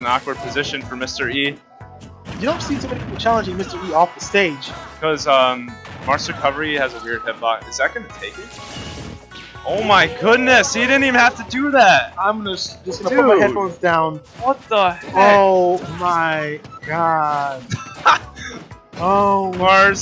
An awkward position for Mr. E. You don't see too many people challenging Mr. E off the stage. Because um, Mars Recovery has a weird hitbox. Is that going to take it? Oh my goodness, he didn't even have to do that! I'm gonna just gonna put my headphones down. What the heck? Oh my god. oh Marss